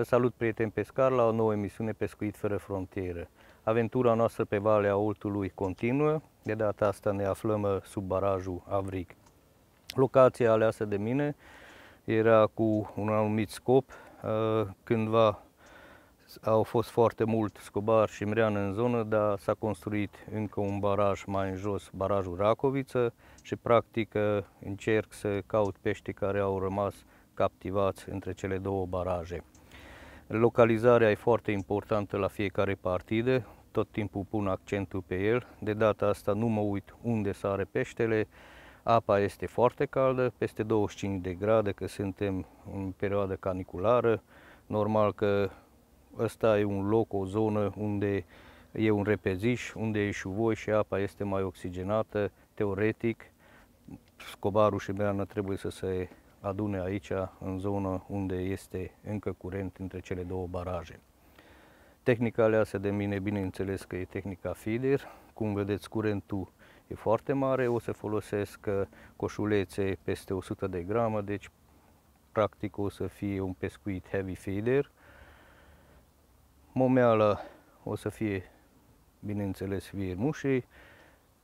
Vă salut, prieteni pescar, la o nouă emisiune Pescuit fără frontieră. Aventura noastră pe Valea Oltului continuă. De data asta ne aflăm uh, sub barajul Avrig. Locația aleasă de mine era cu un anumit scop. Uh, cândva au fost foarte mult scobar și mreană în zonă, dar s-a construit încă un baraj mai în jos, barajul Racoviță și practic uh, încerc să caut pești care au rămas captivați între cele două baraje. Localizarea e foarte importantă la fiecare partidă, tot timpul pun accentul pe el. De data asta nu mă uit unde sare peștele, apa este foarte caldă, peste 25 de grade, că suntem în perioadă caniculară. Normal că ăsta e un loc, o zonă unde e un repeziș, unde e șuvoi și apa este mai oxigenată, teoretic. Scobarul și beană trebuie să se adune aici, în zonă unde este încă curent între cele două baraje. Tehnica aleasă de mine, bineînțeles că e tehnica feeder. Cum vedeți, curentul e foarte mare. O să folosesc uh, coșulețe peste 100 de gramă, deci practic o să fie un pescuit heavy feeder. Momeala o să fie, bineînțeles, viermușii.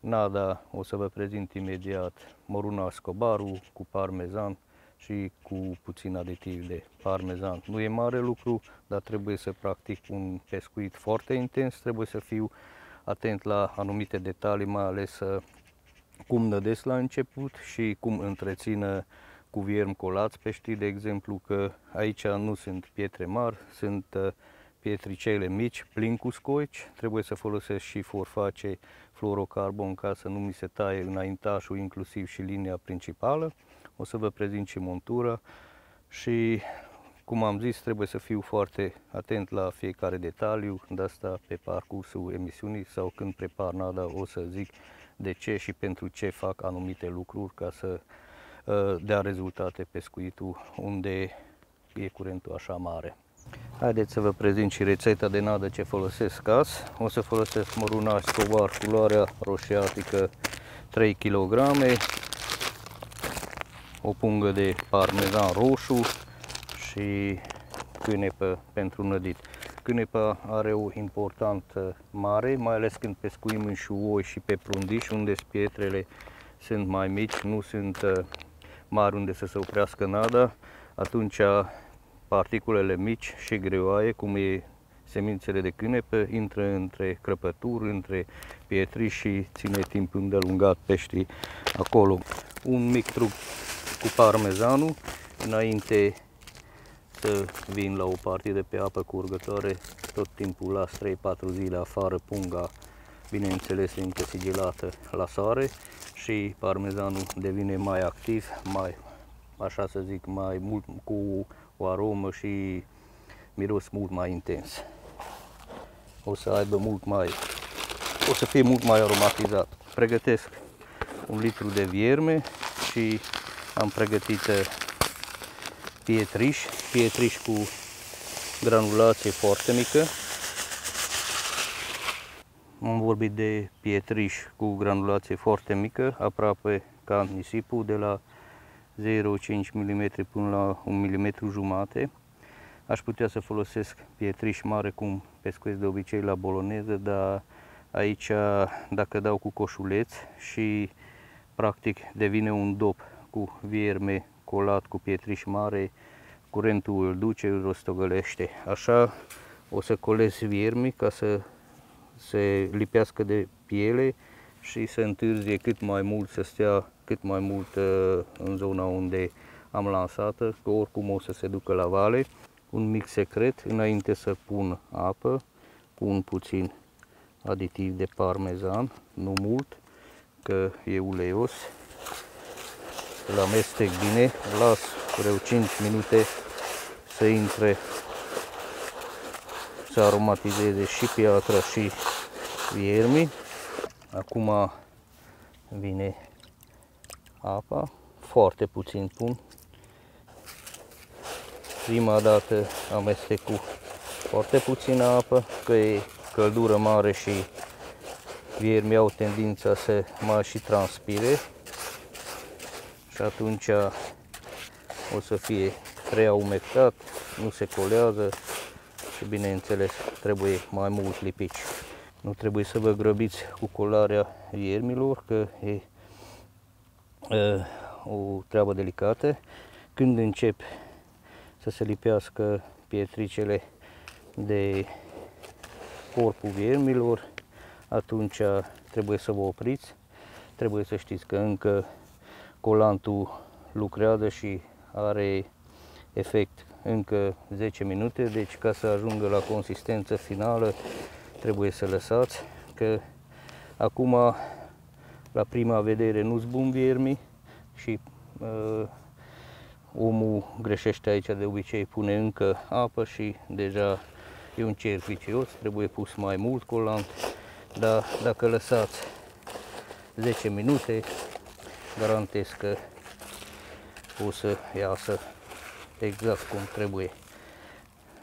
Nada o să vă prezint imediat moruna scobaru cu parmezan și cu puțin aditiv de parmezan. Nu e mare lucru, dar trebuie să practic un pescuit foarte intens, trebuie să fiu atent la anumite detalii, mai ales uh, cum nădesc la început și cum întrețină cu vierm colați peștii, de exemplu că aici nu sunt pietre mari, sunt uh, pietricele mici, plin cu scoici, trebuie să folosesc și forface fluorocarbon ca să nu mi se taie înaintașul, inclusiv și linia principală. O să vă prezint și montura și, cum am zis, trebuie să fiu foarte atent la fiecare detaliu, de asta pe parcursul emisiunii sau când prepar nada o să zic de ce și pentru ce fac anumite lucruri ca să uh, dea rezultate pescuitul unde e curentul așa mare. Haideți să vă prezint și rețeta de nadă ce folosesc azi. O să folosesc mărunaș scobar culoarea roșiatică 3 kg, o pungă de parmezan roșu și cânepă pentru nădit. Cânepa are o importanță mare, mai ales când pescuim în șuoi și pe prundiș, unde pietrele sunt mai mici, nu sunt uh, mari unde să se oprească nada, atunci particulele mici și greoaie, cum e semințele de cânepă, intră între crăpături, între pietri și ține timp îndelungat peștii acolo. Un mic truc cu parmezanul înainte să vin la o partidă pe apă curgătoare, tot timpul las 3-4 zile afară punga, bineînțeles încă sigilată la soare și parmezanul devine mai activ, mai, așa să zic, mai mult cu o aromă și miros mult mai intens. O să aibă mult mai, o să fie mult mai aromatizat. Pregătesc un litru de vierme și am pregătit pietriș, pietriș cu granulație foarte mică. Am vorbit de pietriș cu granulație foarte mică, aproape ca nisipul, de la 0,5 mm până la 1 mm jumate. Aș putea să folosesc pietriș mare cum pescuiesc de obicei la boloneză, dar aici dacă dau cu coșuleț și practic devine un dop cu vierme colat cu pietriș mare, curentul îl duce, îl rostogălește. Așa o să colez viermi ca să se lipească de piele și să întârzie cât mai mult, să stea cât mai mult uh, în zona unde am lansată, că oricum o să se ducă la vale. Un mic secret, înainte să pun apă, pun puțin aditiv de parmezan, nu mult, că e uleios îl amestec bine, las vreo 5 minute să intre, să aromatizeze și piatra și viermi. Acum vine apa, foarte puțin pun. Prima dată amestec cu foarte puțină apă, că e căldură mare și viermi au tendința să mai și transpire și atunci o să fie prea umectat nu se colează și bineînțeles trebuie mai mult lipici. Nu trebuie să vă grăbiți cu colarea iermilor, că e o treabă delicată. Când încep să se lipească pietricele de corpul viermilor, atunci trebuie să vă opriți. Trebuie să știți că încă colantul lucrează și are efect încă 10 minute, deci ca să ajungă la consistență finală trebuie să lăsați, că acum la prima vedere nu-ți bun viermi și uh, omul greșește aici de obicei, pune încă apă și deja e un cerc vicios, trebuie pus mai mult colant, dar dacă lăsați 10 minute, garantez că o să iasă exact cum trebuie.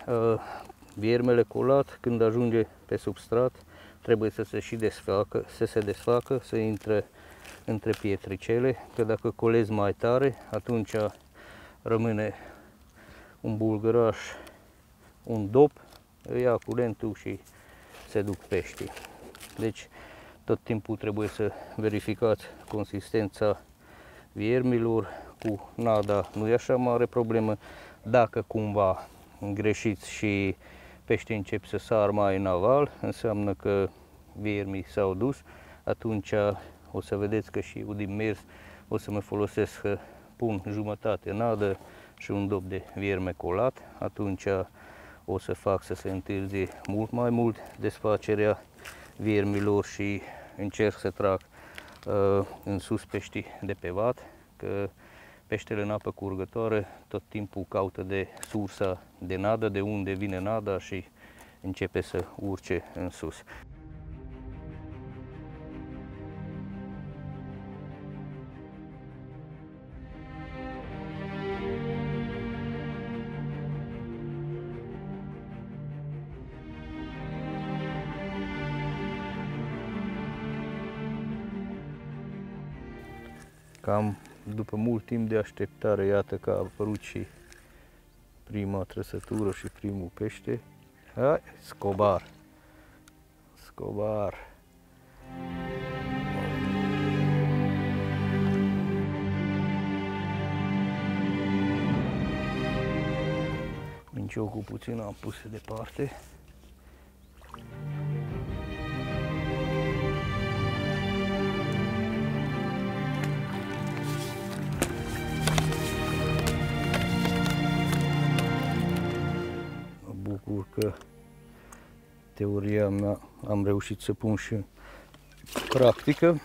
Uh, viermele colat, când ajunge pe substrat, trebuie să se și desfacă, să se desfacă, să intre între pietricele, că dacă colezi mai tare, atunci rămâne un bulgăraș, un dop, ia curentul și se duc peștii. Deci tot timpul trebuie să verificați consistența viermilor cu nada, nu e așa mare problemă. Dacă cumva greșiți și peștii încep să sar mai în aval, înseamnă că viermii s-au dus, atunci o să vedeți că și eu din mers o să mă folosesc să pun jumătate nadă și un dop de vierme colat, atunci o să fac să se întârzie mult mai mult desfacerea viermilor și încerc să trag uh, în sus peștii de pe vat, că peștele în apă curgătoare tot timpul caută de sursa de nadă, de unde vine nada și începe să urce în sus. Cam după mult timp de așteptare, iată că a apărut și prima trăsătură și primul pește. Hai, scobar! Scobar! Minciocul puțin am pus departe. Că teoria mea am reușit să pun și practică.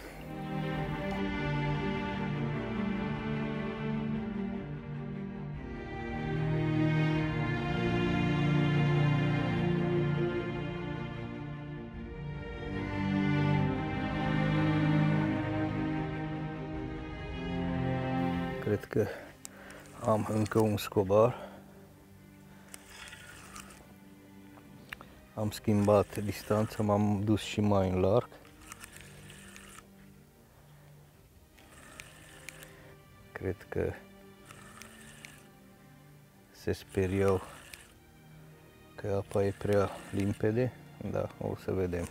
Cred că am încă un scobar. Am schimbat distanța, m-am dus și mai în larg. Cred că se speriau că apa e prea limpede, da, o să vedem.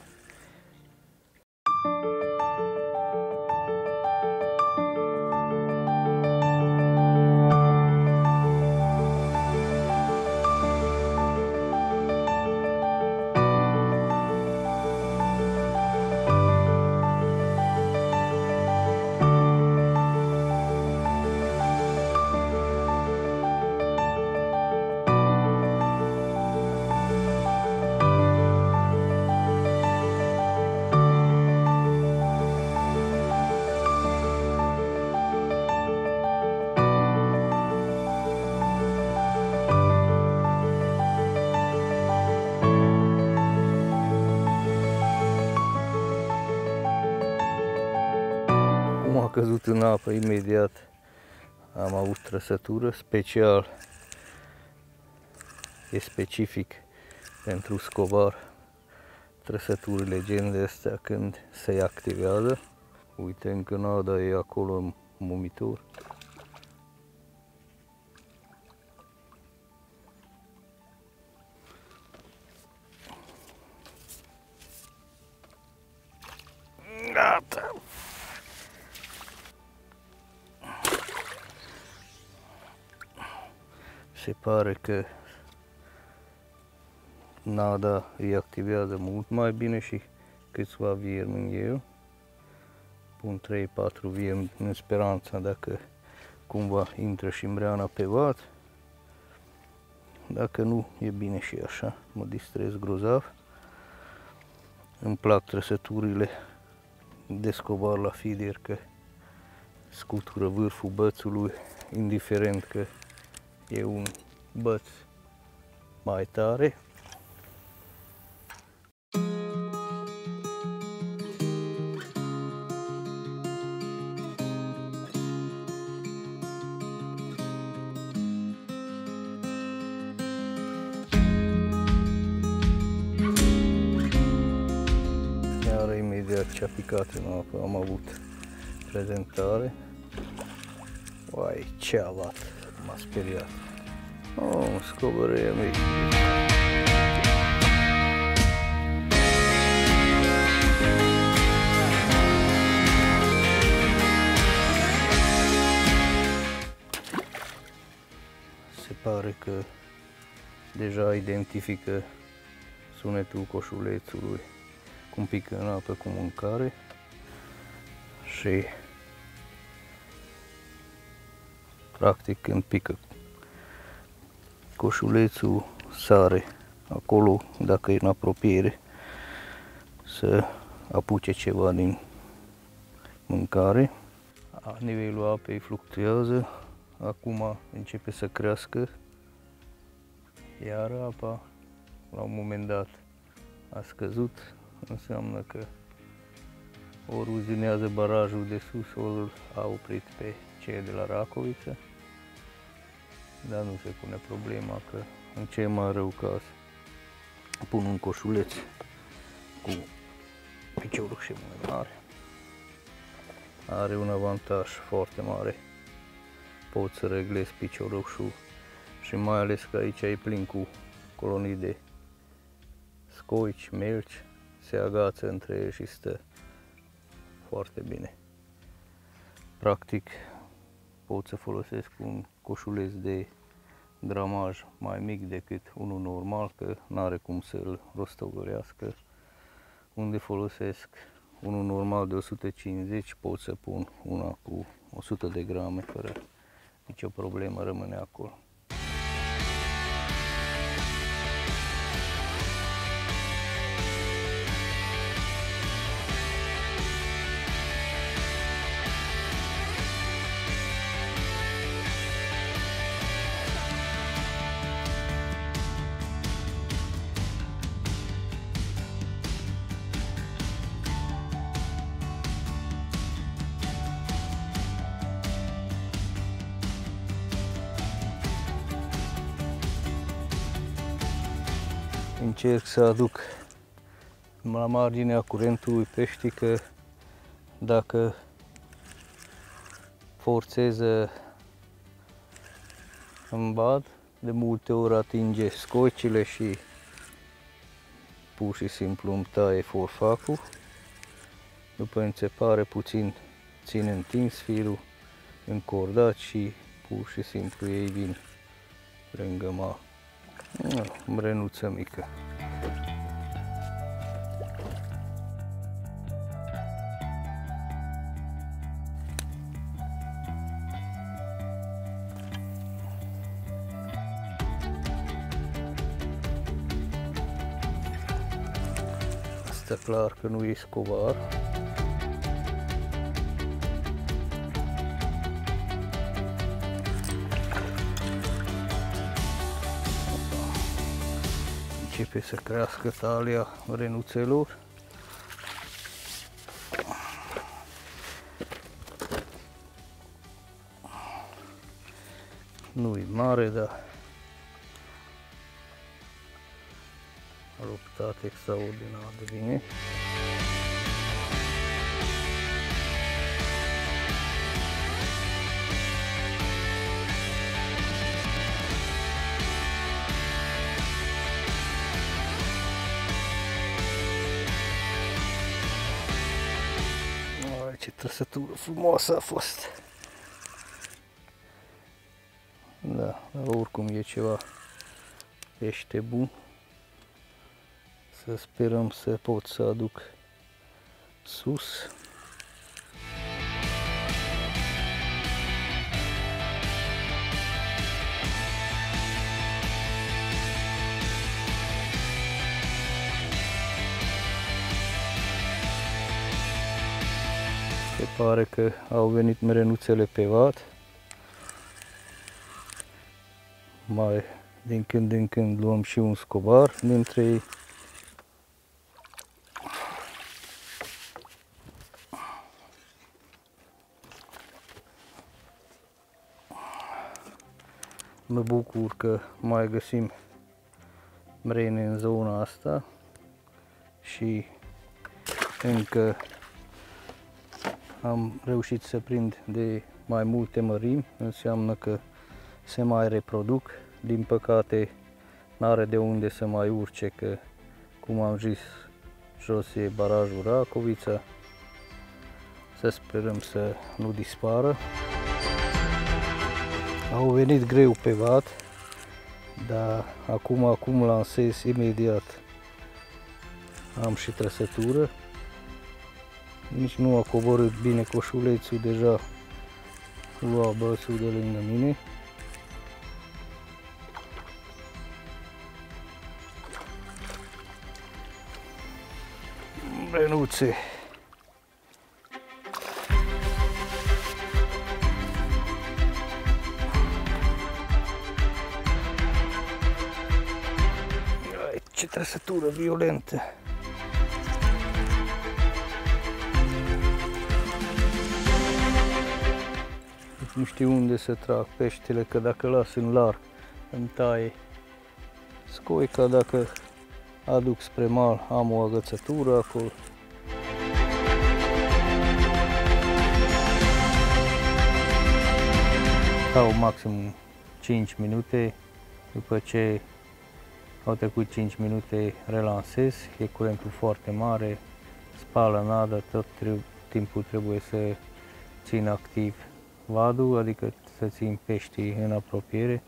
căzut în apă imediat. Am avut trăsătură special. E specific pentru scovar trăsăturile gen de astea când se activează. Uite, încă nada e acolo mumitor. Gata! Se pare că nada îi activează mult mai bine și câțiva viermi în el. Pun 3-4 viermi în speranța dacă cumva intră și mbreana pe vat. Dacă nu, e bine și așa, mă distrez grozav. Îmi plac trăsăturile de scobar la fider că scutură vârful bățului, indiferent că e un băț mai tare. Iar imediat ce a picat în apă am avut prezentare. Uai, ce avat, m-a speriat. Oh, scobărâie mic. Se pare că deja identifică sunetul coșulețului cum pică în apă cu mâncare și practic când pică coșulețul sare acolo dacă e în apropiere să apuce ceva din mâncare. Nivelul apei fluctuează, acum începe să crească, iar apa la un moment dat a scăzut, înseamnă că ori uzionează barajul de sus, ori a oprit pe cei de la Racoviță. Dar nu se pune problema că în ce mai rău caz pun un coșuleț cu piciorul și mai mare. Are un avantaj foarte mare. Poți să reglezi piciorul și mai ales că aici e plin cu colonii de scoici, melci, se agață între ei și stă foarte bine. Practic pot să folosesc un coșuleț de gramaj mai mic decât unul normal, că nu are cum să-l rostogărească. Unde folosesc unul normal de 150, pot să pun una cu 100 de grame fără nicio problemă, rămâne acolo. Încerc să aduc la marginea curentului pești că dacă forțeză în bad, de multe ori atinge scocile și pur și simplu îmi taie forfacul. După înțepare puțin țin întins firul încordat și pur și simplu ei vin lângă ma. Mrenuță mică. Asta clar că nu e începe să crească talia renuțelor. Nu e mare, dar a luptat extraordinar de bine. Trăsătură frumoasă a fost. Da, dar oricum e ceva pește bun. Să sperăm să pot să aduc sus. Pare că au venit mrenuțele pe vat. Mai din când în când luăm și un scobar dintre ei. Mă bucur că mai găsim mrene în zona asta și încă am reușit să prind de mai multe mărimi, înseamnă că se mai reproduc. Din păcate, n-are de unde să mai urce, că, cum am zis, jos e barajul Racovița. Să sperăm să nu dispară. Au venit greu pe vat, dar acum, acum lansez imediat. Am și trăsătură. Nici nu a coborât bine coșulețul, deja lua băsul de lângă mine. Brenuțe. Ai, ce trăsătură violentă. Nu știu unde să trag peștele, că dacă las în larg, îmi taie scoica, dacă aduc spre mal, am o agățătură acolo. Stau maxim 5 minute, după ce au trecut 5 minute relansez, e curentul foarte mare, spală nada, tot trebuie, timpul trebuie să țin activ vadul, adică să țin peștii în apropiere.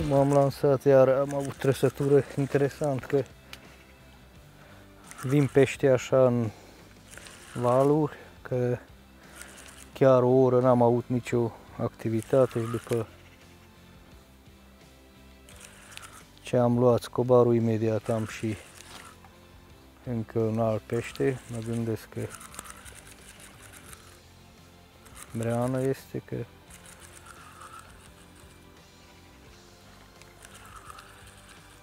Cum am lansat iar am avut trăsătură interesant că vin pește așa în valuri că chiar o oră n-am avut nicio activitate și după ce am luat scobarul imediat am și încă un alt pește, mă gândesc că breană este că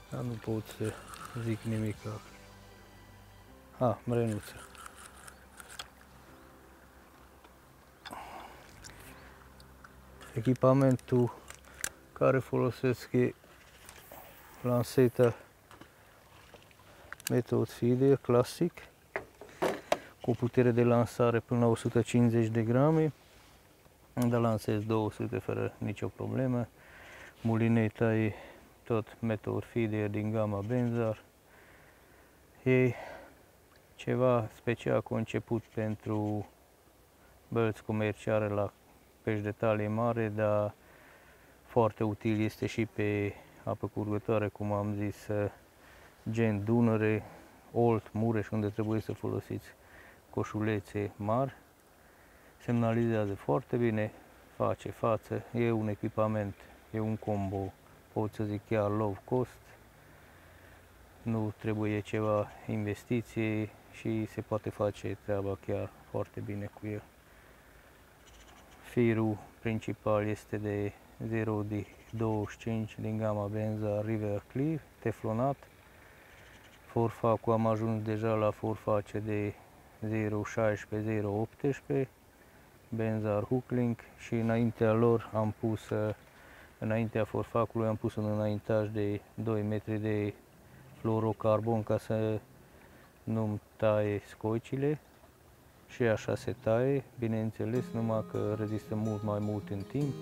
dar nu pot să zic nimic. A, mrenuță. Echipamentul care folosesc e lanseta Method Feeder clasic cu putere de lansare până la 150 de grame. Unde lansez 200 fără nicio problemă. Mulineta e tot Method Feeder din gama Benzar. E ceva special conceput pentru bălți comerciale la pești de talie mare, dar foarte util este și pe apă curgătoare, cum am zis, gen Dunăre, Olt, Mureș, unde trebuie să folosiți coșulețe mari. Semnalizează foarte bine, face față, e un echipament, e un combo, pot să zic chiar low cost, nu trebuie ceva investiție și se poate face treaba chiar foarte bine cu el. Firul principal este de 0,25 din gama Benza River Clear, teflonat. Forfacul am ajuns deja la forface de 0,16-0,18 Benzar Hooklink și înaintea lor am pus, înaintea forfacului am pus un înaintaj de 2 metri de fluorocarbon ca să nu-mi taie scoicile și așa se taie, bineînțeles, numai că rezistă mult mai mult în timp.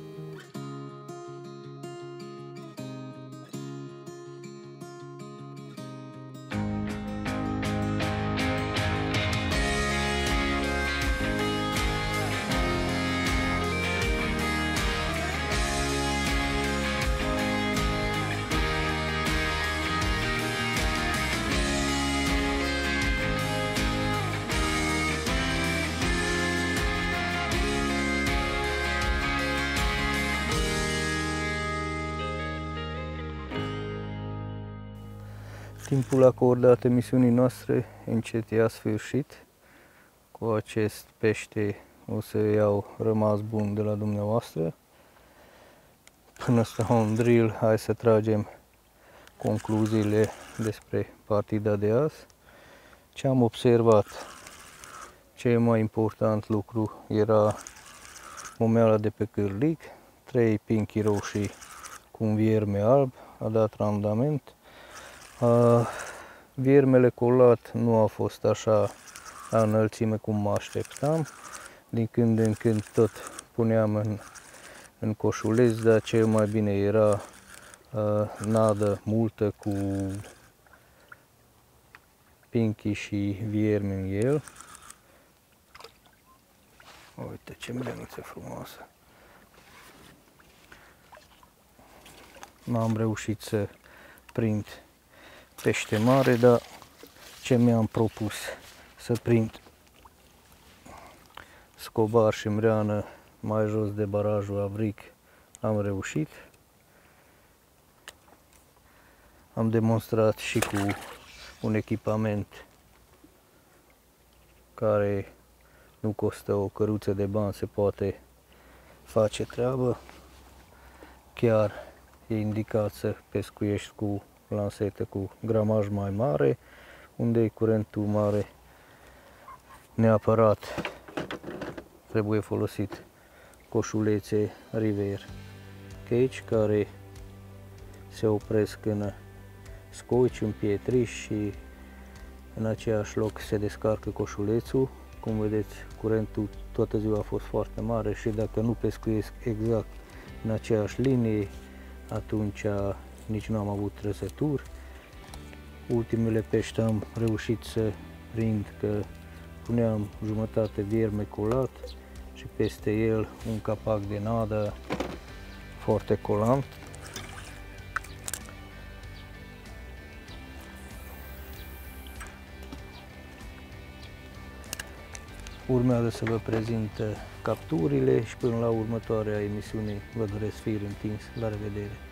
Timpul acordat emisiunii noastre încet a sfârșit. Cu acest pește o să iau rămas bun de la dumneavoastră. Până să un drill, hai să tragem concluziile despre partida de azi. Ce am observat? Cel mai important lucru era momeala de pe cârlic, trei pinchi roșii cu un vierme alb, a dat randament. Viermele colat nu a fost așa la înălțime cum mă așteptam. Din când în când tot puneam în, în coșuleț, dar cel mai bine era uh, nadă multă cu pinchi și viermi în el. Uite ce melenuță frumoasă! N-am reușit să prind pește mare, dar ce mi-am propus să prind scobar și mreană mai jos de barajul Avric am reușit. Am demonstrat și cu un echipament care nu costă o căruță de bani, se poate face treabă. Chiar e indicat să pescuiești cu lansetă cu gramaj mai mare, unde e curentul mare neapărat trebuie folosit coșulețe River Cage care se opresc în scoici, în pietriș și în același loc se descarcă coșulețul. Cum vedeți, curentul toată ziua a fost foarte mare și dacă nu pescuiesc exact în aceeași linie, atunci nici nu am avut trăsături. Ultimele pești am reușit să prind că puneam jumătate vierme colat și peste el un capac de nadă foarte colant. Urmează să vă prezint capturile și până la următoarea emisiune vă doresc fir întins. La revedere!